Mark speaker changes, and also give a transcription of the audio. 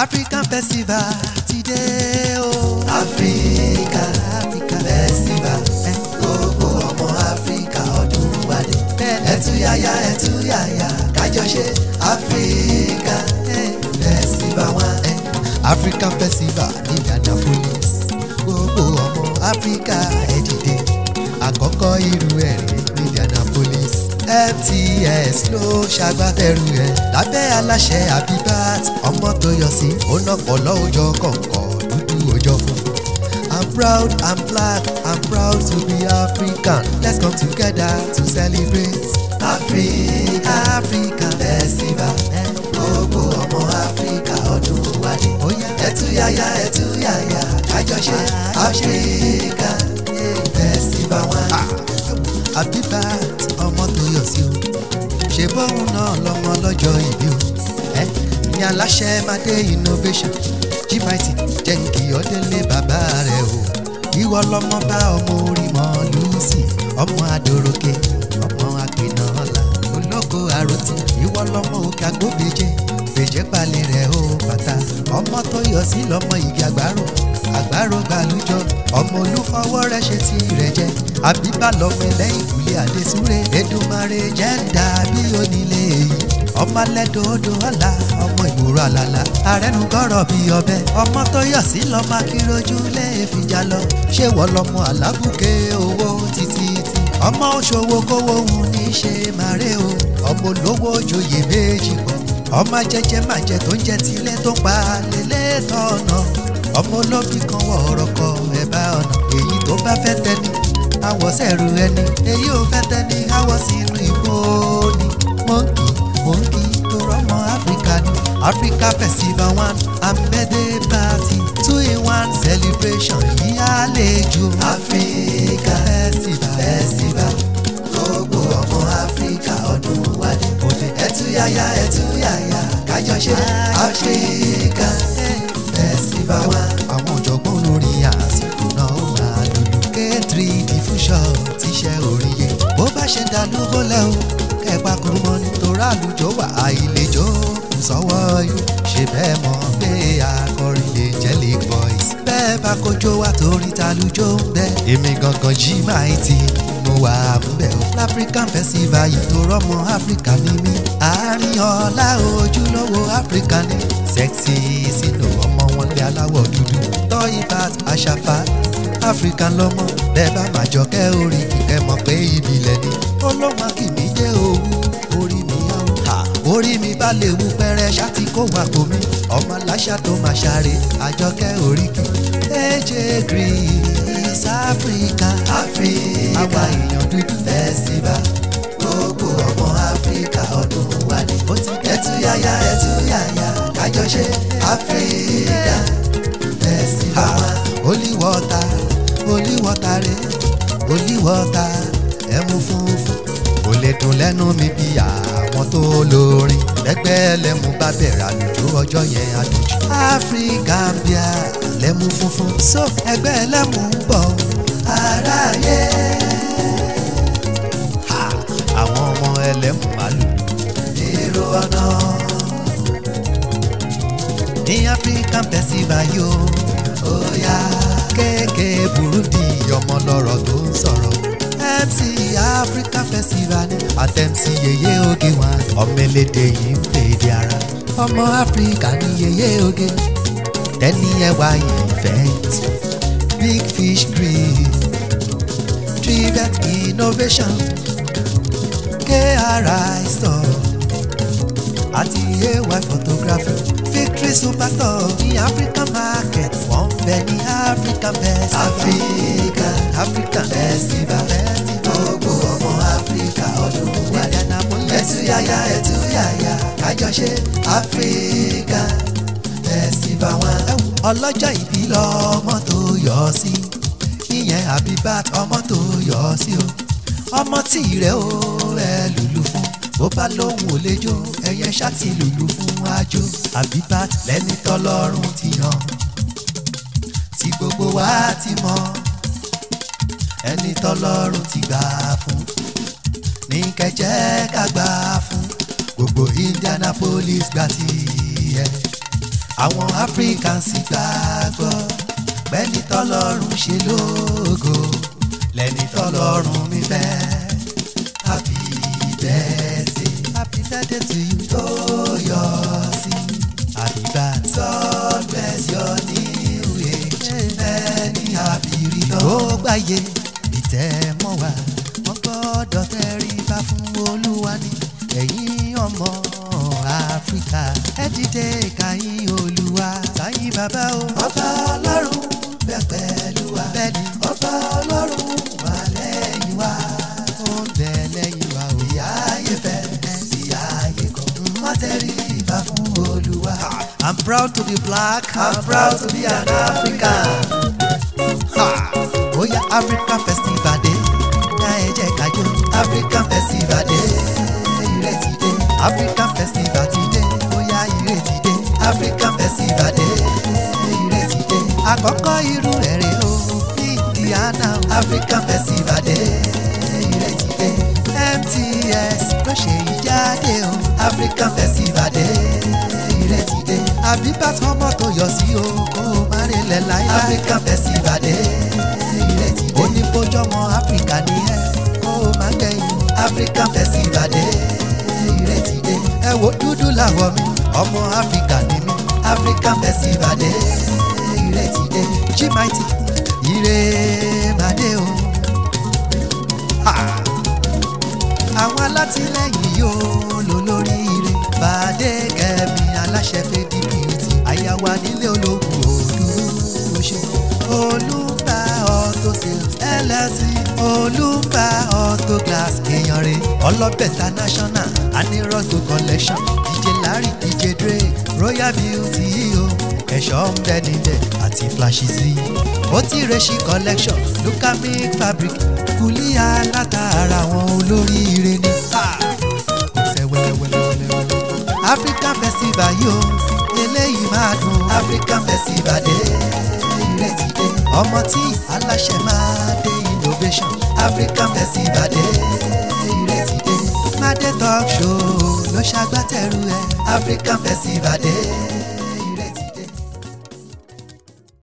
Speaker 1: African festival ti dé o. Africa Africa festival eh. gbogbo ọmọ Africa ọdún wa ni ẹtúyàyà ẹtúyàyà kájọ ṣe Africa eh. festival wa. Eh. African festival ní Indianapolis gbogbo ọmọ Africa ẹ dìde àkọ́kọ́ irú ẹ̀ ní Indianapolis. FTS ló ṣagbátẹrù ẹ̀ lábẹ́ aláṣẹ Abibat ọmọ tó yọ sí ọ̀nàpọ̀lọ́ òjọ kọ̀ọ̀kan dúdú òjọ funfun. I'm proud, I'm black, I'm proud to be African. Let's come together to celebrate. Africa, Africa festival. Gbogbo ọmọ Africa ọdún wa ni. Ẹ̀túyàyà ẹ̀túyàyà àjọṣe Africa festival wa. Abibat ọmọ tó yọ sí o ṣe bóun náà lọmọ lọ́jọ́ ìbí o ẹ ní aláṣẹ Made innovation jimite jẹ́ǹkì ọdẹ́lé bàbá rẹ̀ o ìwọ lọmọ bá ọmọ orí mọ́ Lucy ọmọ adòrókè ọmọ àpènà ọ̀la olóko àròtì ìwọ lọmọ òkè agbóbejè bèjẹ́ balẹ̀ rẹ̀ o bàtà ọmọ tó yọ sí lọmọ ìgbàgbárò àgbárò gbàlújọ ọmọ olúfọwọ́ rẹ̀ ṣe ti rẹ̀ jẹ́ àbíbálọ̀pẹ̀ lẹ́yìn ìwúlé adesure edumare jẹ́ dàbí onílé èyí ọmọlẹ́dọ̀ọ́dọ̀ ọ̀la ọmọ ìwòrò àlàlà arẹnugọ́rọ̀ bíi ọbẹ̀ ọmọ tó yọ̀ sí lọ́mọ akínrojú lẹ́ẹ̀fìjà lọ ṣé wọ́n lọ́mọ àlábùkẹ́ owó títí tí ọmọ òṣòwò kówó òun ní ṣe màrè o ọmọ olówó òjòyè méjì pọ̀ ọmọ jẹjẹ màjẹ tó ń jẹ tilẹ̀ tó ń pa lélẹ́tọ̀ọ̀nà ọmọ olóbì kan wọ̀ ọ̀rọ̀ kọ ẹ̀ bá ọ̀nà èyí tó bá fẹ́ tẹ àwọ̀ sẹ́rù ẹni èyí ò fẹ́ tẹ́ni àwọ̀ sínú ìbò ni mọ́ǹkì mọ́ǹkì tó rọ́mọ áfíríkà ni áfíríkà festival one and birthday party two in one celebration yìí àlejò àfihàn. ọjà dúbọ̀lẹ̀ o kẹpa kò mọ nítorí àlùjọ wà àìlèjọ ìsọwọ́ yìí ṣe bẹ́ẹ̀ mọ̀ pé akọrin lè jẹ́ lè boys. bẹ́ẹ̀ bá kojó wa torí talùjọ ń bẹ èmi gangan jí máa ti mo wà àbúbẹ̀ o. african festival yìí tó rọ́mọ africa ní mí àárín ọlá ojúlówó africa ní sexy sínú ọmọ wọn lé aláwọ̀ dúdú tọ́yìn bá aṣàfà African lọ́mọ bẹ́ẹ̀ bá máa jọ kẹ́ orí kìkẹ́ mọ̀ pé ìbílẹ̀ ni ọlọ́mọ kì mí jẹ́ owó orí mi á wò ha orí mi bá lè wú pẹ́rẹ́ ṣáti kó wà kó mi ọmọ aláṣà tó máa ṣàrè àjọkẹ́ orí kì ẹ̀jẹ̀ green is Africa Africa àwa èèyàn dúdú festival gbogbo ọmọ Áfíríkà ọdún wa ni ẹtúyàyà ẹtúyàyà kájọ ṣe Áfíríkà. lẹ́nu mi bí àwọn tó lórin lẹ́gbẹ́ lẹ́mu bá bẹ̀rẹ̀ àlùjọ ọjọ́ yẹn àlùjọ. áfíríkà bíà lẹ́mu funfun so ẹgbẹ́ lẹ́mu ń bọ̀ aráyé. àwọn ọmọ ẹlẹ́mu màlúù. èrò ọ̀nà ní African festival yóò. ó yá kéèké Burundi ọmọ lọ́rọ̀ tó ń sọ̀rọ̀. MC Africa Festival ni àtẹ̀mí yeye oge wa ọmọlédè yìí ń fèdè ara ọmọ Africa ni yeye oge tẹ́ni ẹwà event big fish grill trivet innovation KRI store àti ay photography victory superstore ní Africa market wọ́n ń bẹ ní Africa best. Africa Africa festival gbogbo ọmọ áfíríkà ọdún wáyà ẹtúyàyà ẹtúyàyà kájọṣe áfíríkà fẹsibà wọn. ọlọ́jọ́ ìbí lọ́mọ tó yọ ọ́ sí ìyẹn Habibat ọmọ tó yọ ọ́ sí o ọmọ tí rẹ̀ ó ẹ lùlù fún bó bá lóhùn ò lè jó ẹyẹ ṣáàtì lùlù fún àjò Habibat lẹ́ni tọ́lọ́run ti yàn tí gbogbo wa ti mọ̀ ẹni tọ́lọ́run ti gbà fún ní kẹjẹ́ ká gbà fún gbogbo Indianapolis gbà tiẹ̀ àwọn Africans gbàgbọ́ bẹ́ni tọ́lọ́run ṣe lógo lẹ́ni tọ́lọ́run mi fẹ́ happy birthday happy birthday to you tó yọ sí àdìgbà God bless your new age ẹni happy return ó gbáyé tẹ́ mọ́ wa wọ́n gbọ́dọ̀ tẹríba fún olúwa ni ẹ̀yin ọmọ áfíríkà ẹ dìde ìkàyìn olúwa sáyé bàbá o. ọba ọlọ́run bẹ pẹ̀lú wa bẹ́ẹ̀ni ọba ọlọ́run wà lẹ́yìn wa. ó ń bẹ lẹ́yìn wa o. ìyá ayé fẹ́ ìyá ayé kọ́ wọ́n tẹríba fún olúwa. I'm proud to be black. I'm proud to be an African. Ha! ó Africa Festival dé ká ẹ jẹ́ Africa Festival dé ire dé Africa Festival ti dé ó yá dé Africa Festival dé ire ti dé àkọ́kọ́ irú rẹ̀ rè o Indiana Africa Festival dé ire dé MTS ló ṣe yí o Africa Festival dé ire ti dé àbí bàtà ọmọ tó yọ sí o kó o má rìn lẹ̀ láíláí Africa Festival dé tọjọmọ áfíríkà ni ẹ kó o máa gbẹ̀yìn áfíríkà fẹsílà dé ìrètí dé ẹ wo dúdú làwọ̀ mi ọmọ áfíríkà ni mí áfíríkà fẹsílà dé ìrètí dé chimaiti ire màdé o. LSC olùfà auto glass èèyàn rè ọlọ́bẹ̀ta national anirọ́tò collection DJ Larry DJ Dre royal beauty o ẹ̀ṣọ́ ń bẹ níbẹ̀ àti flashy sí Otireshi collection Lucamic fabric Kuli kùlí alátàárà wọn olóríire ni. African festival yìí o eléyìí máa dùn African festival dé ìrètí dé ọmọ tí aláṣẹ máa dé innovation African festival dé ìrètí dé má dé talk show ló ṣàgbátẹrù ẹ African festival dé.